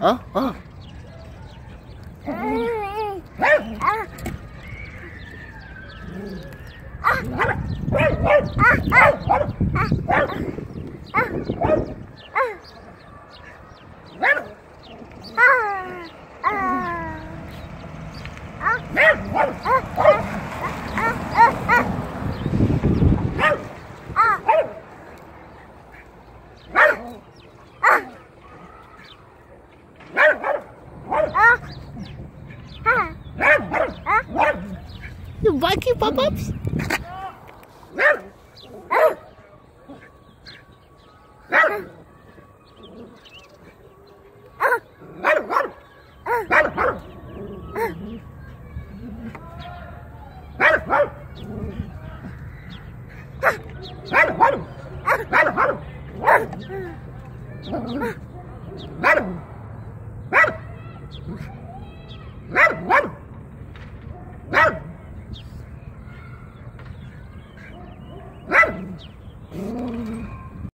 Ờ, You like your pop-ups? Wow.